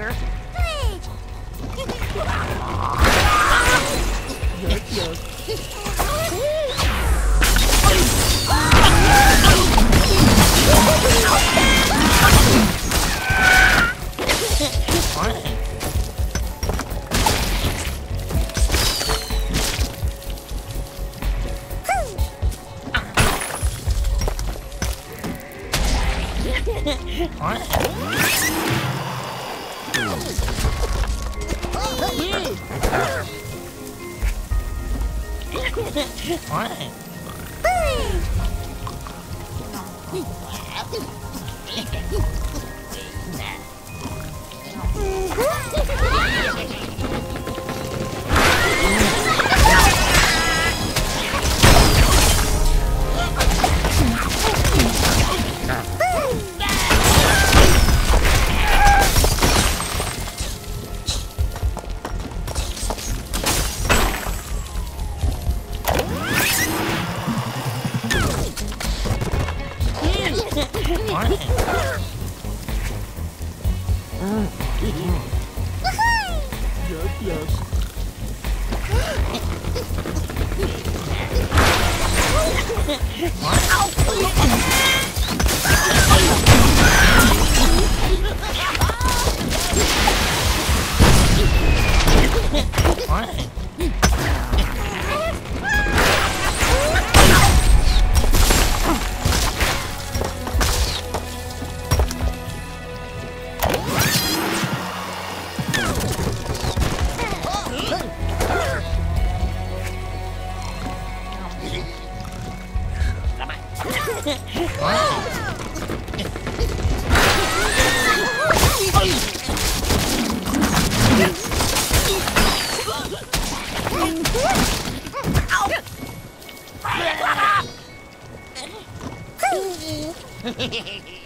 loser. Hey! Hehehehe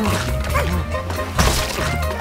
Oh, my God.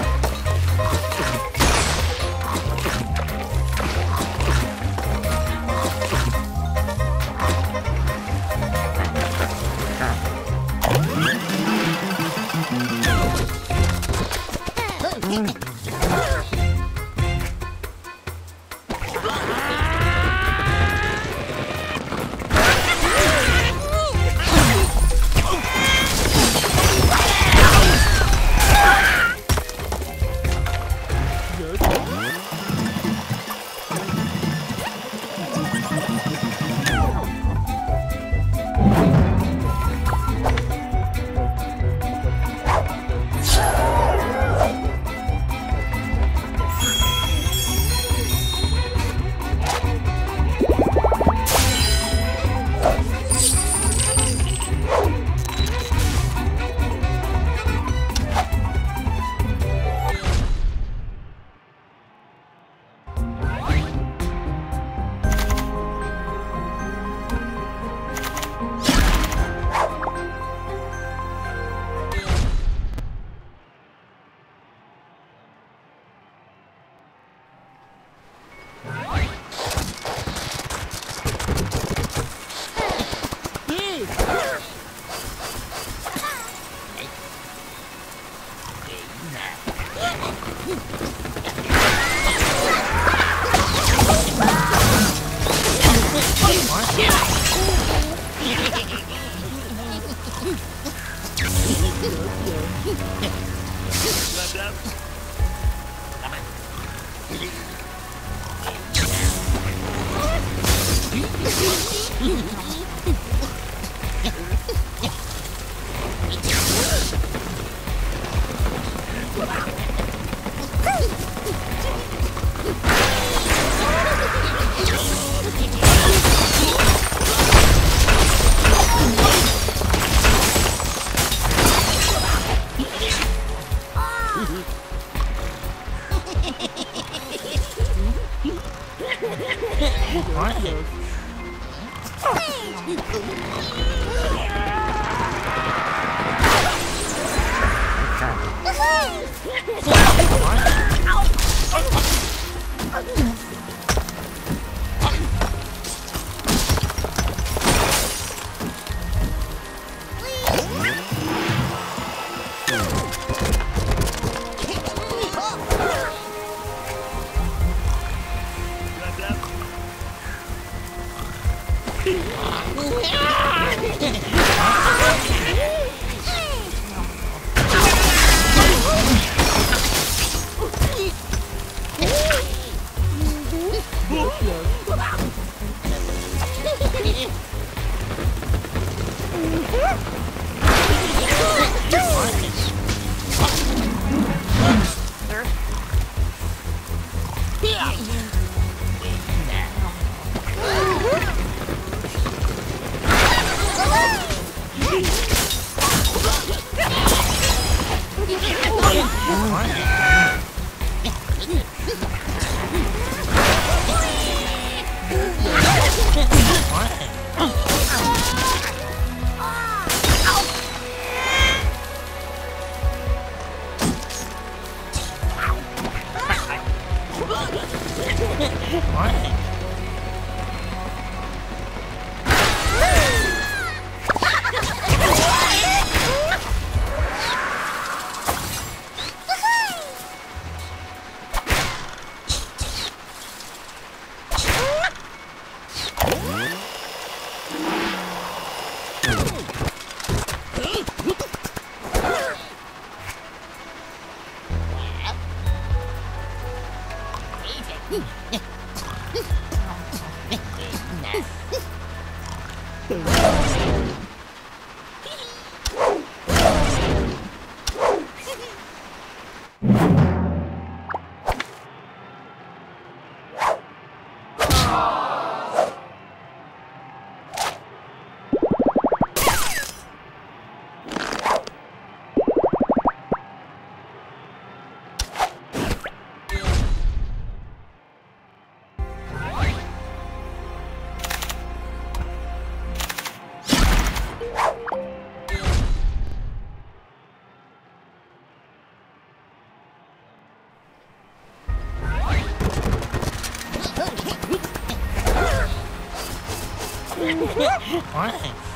Good.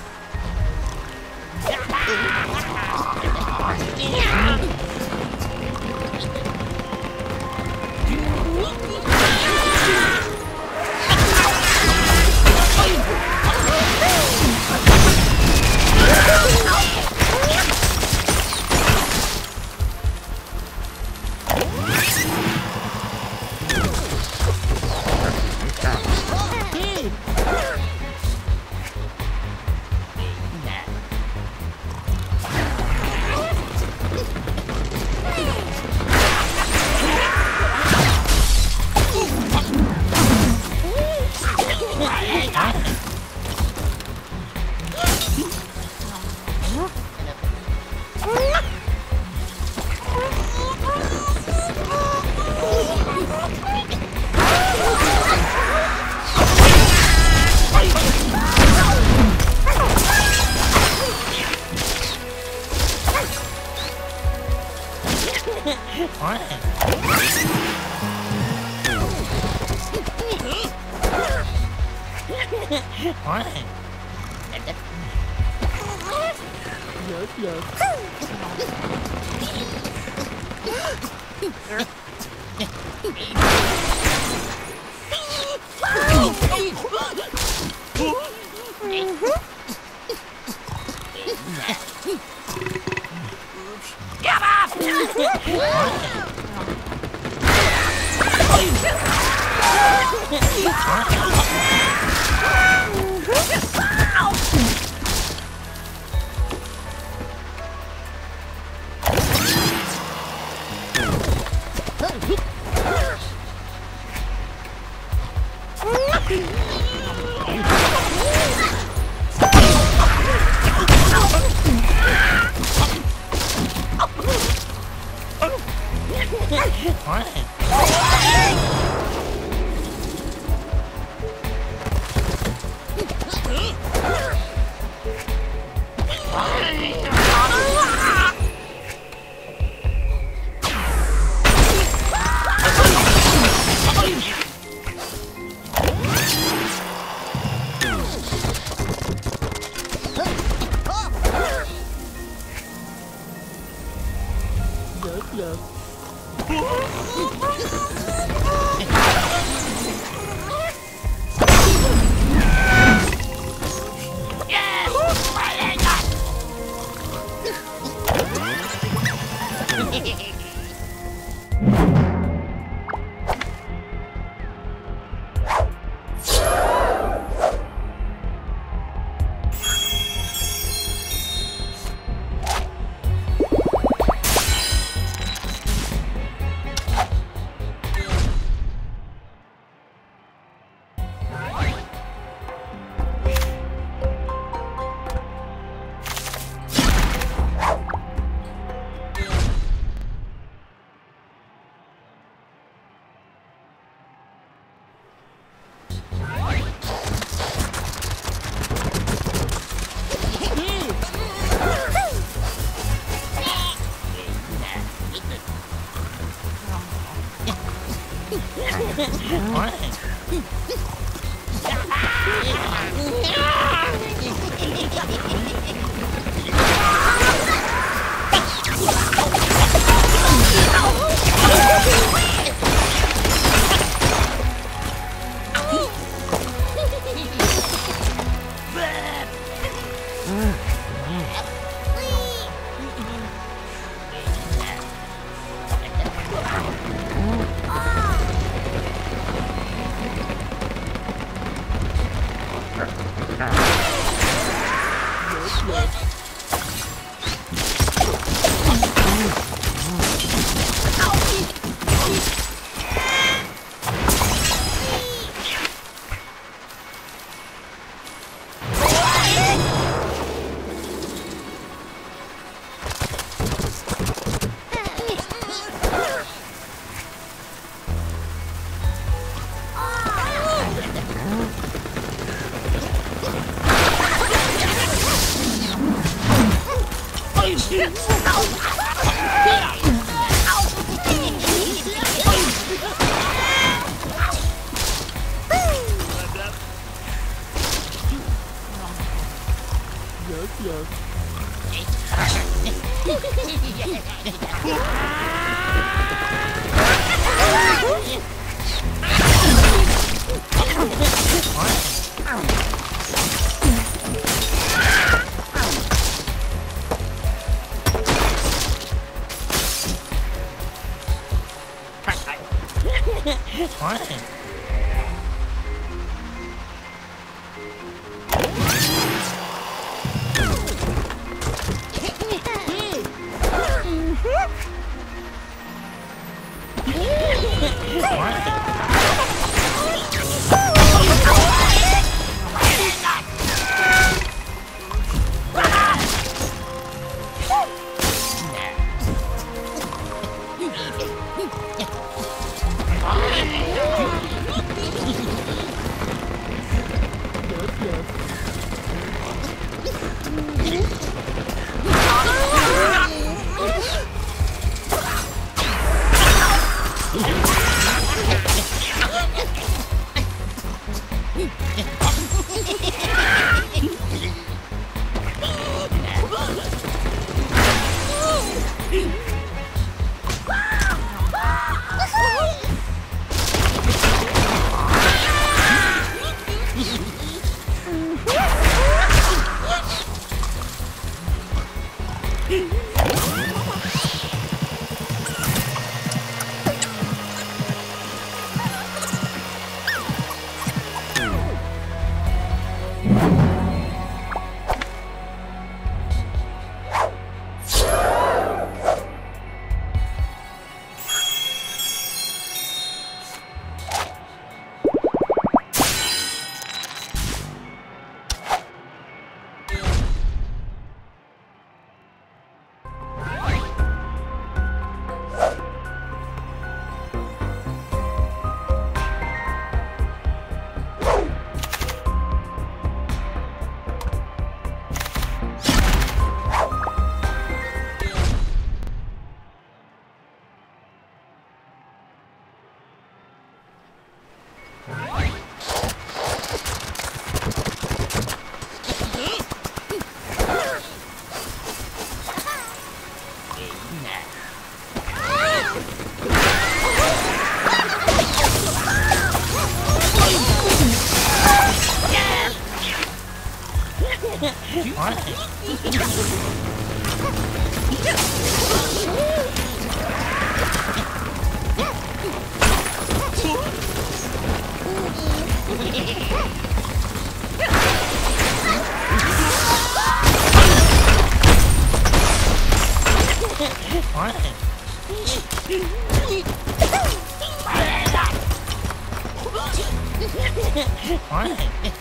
What?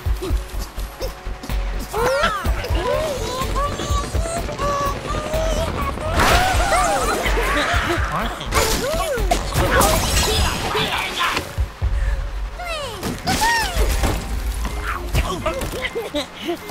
Hehehehe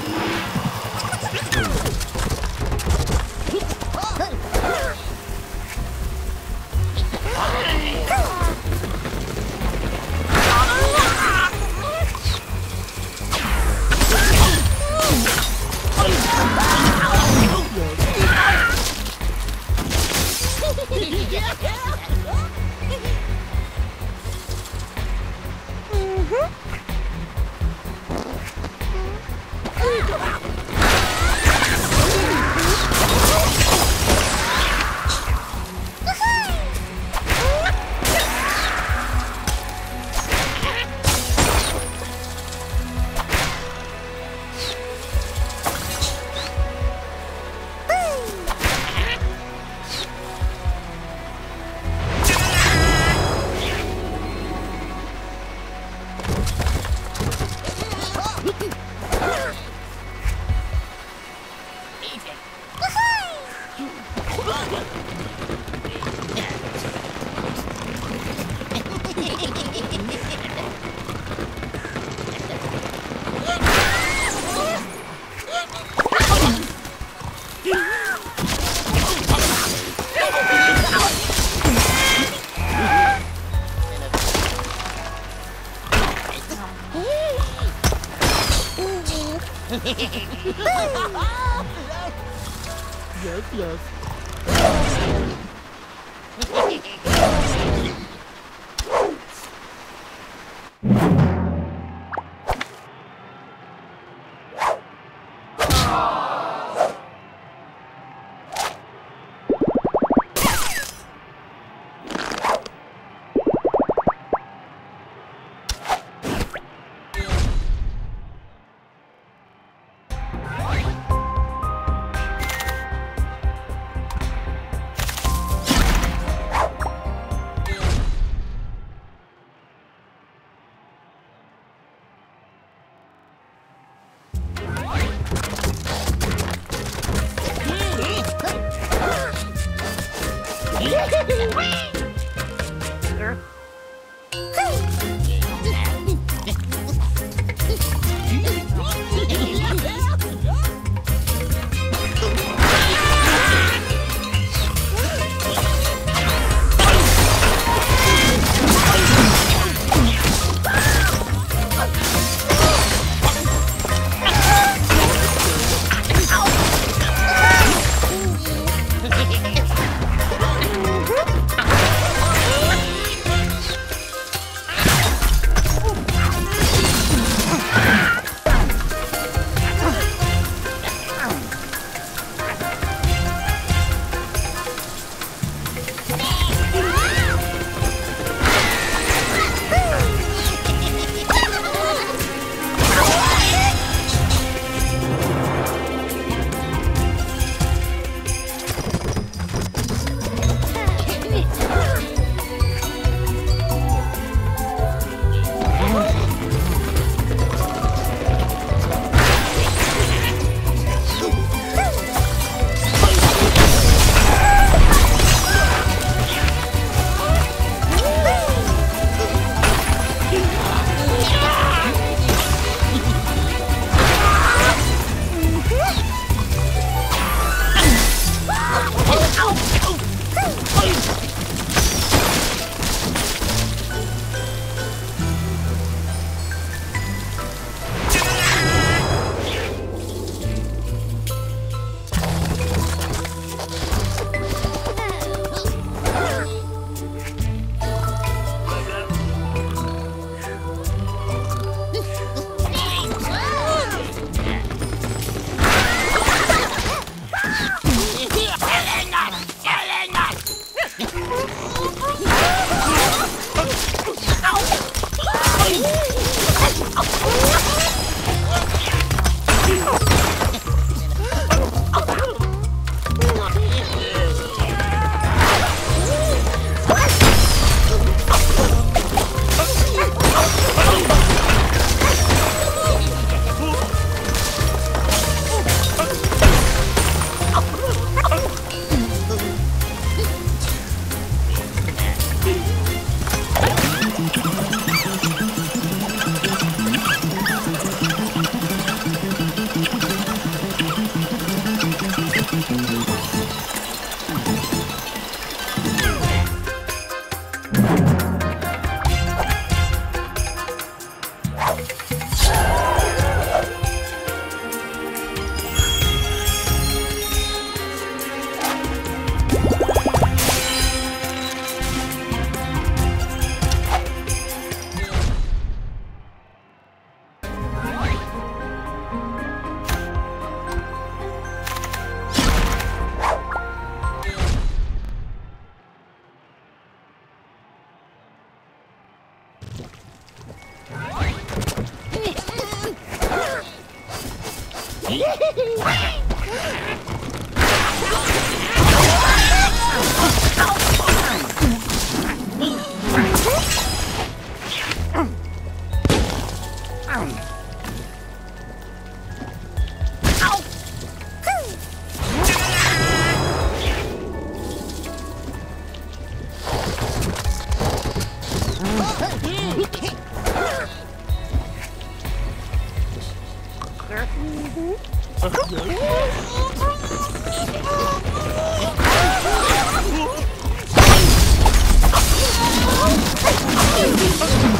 Oh!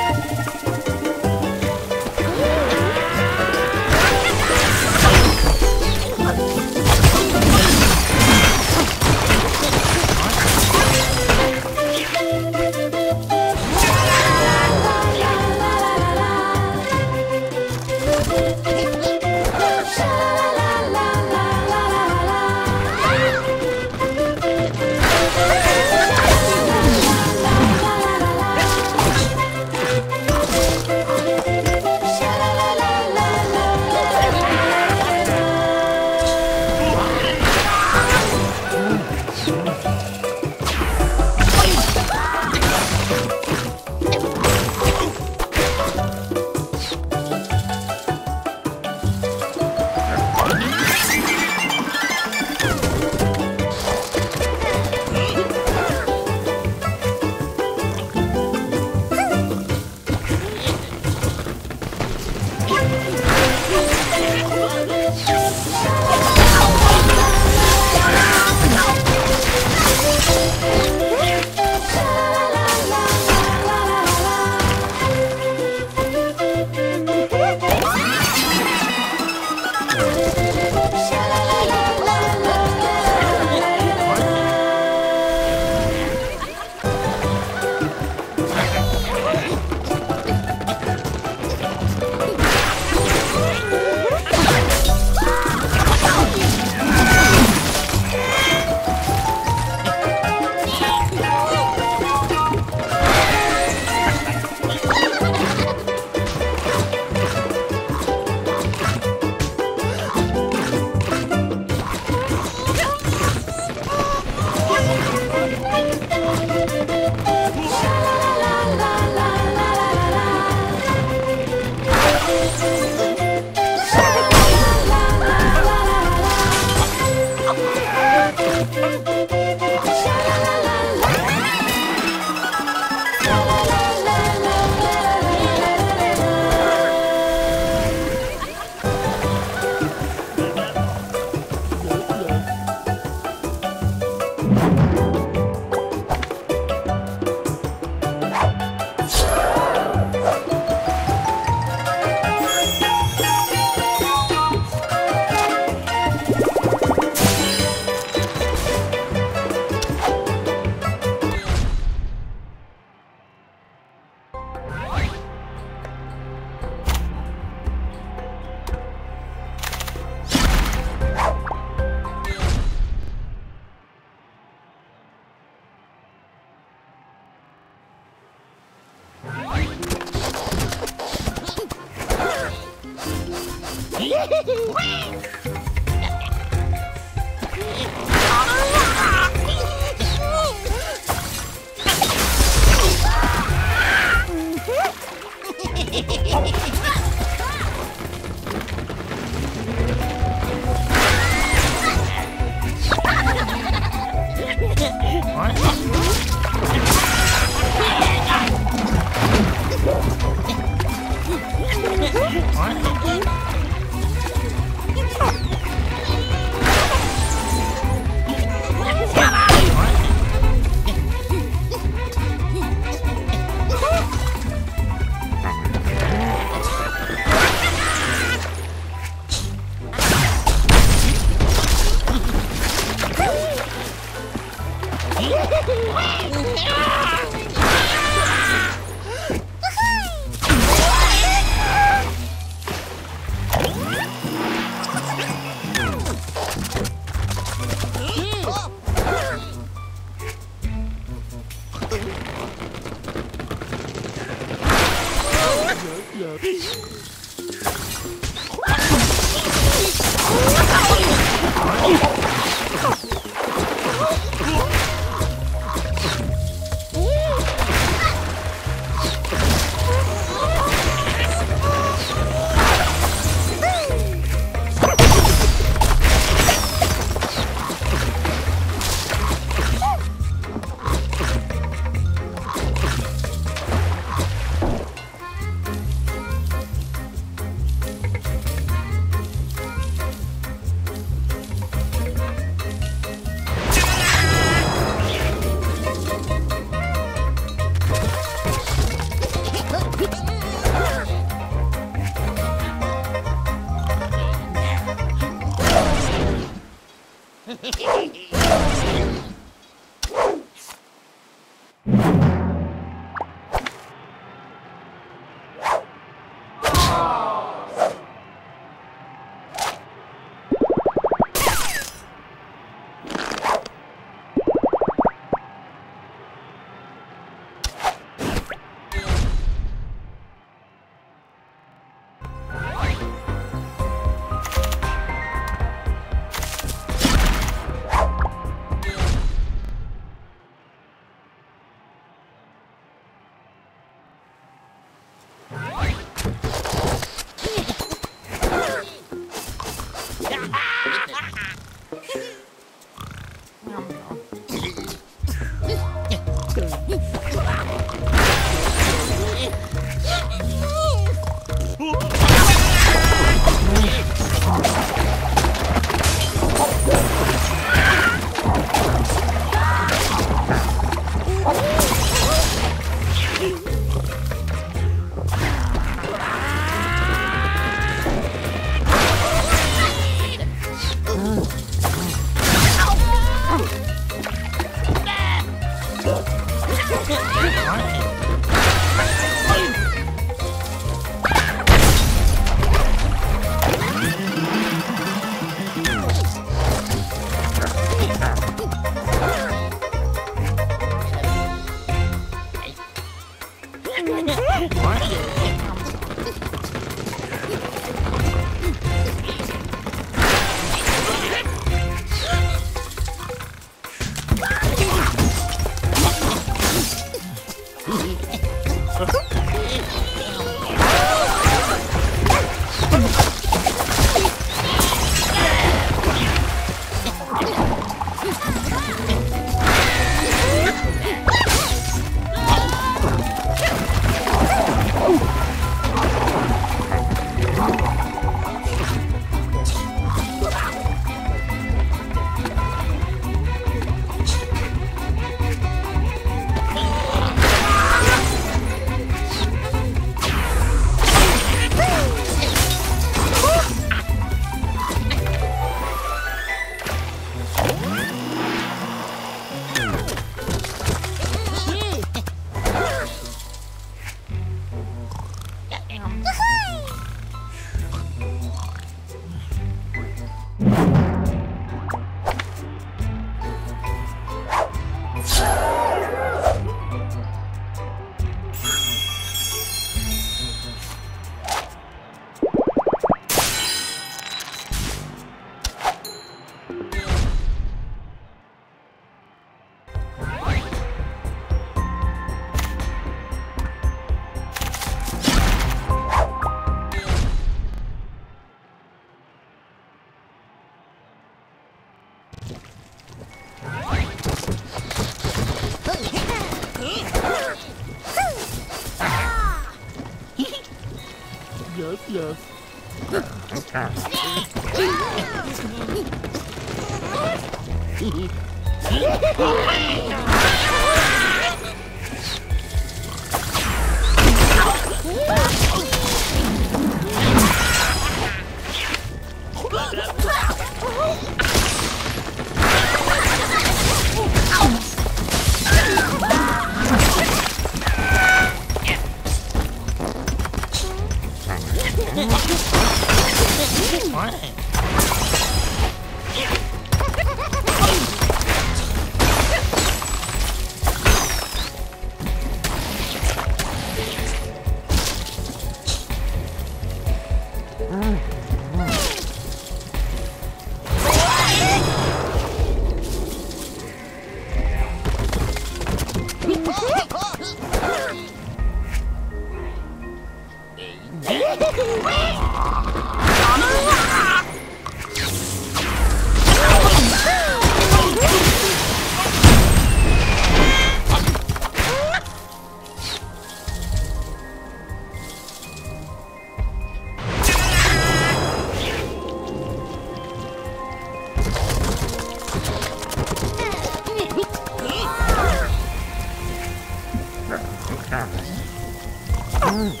Oh!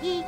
hee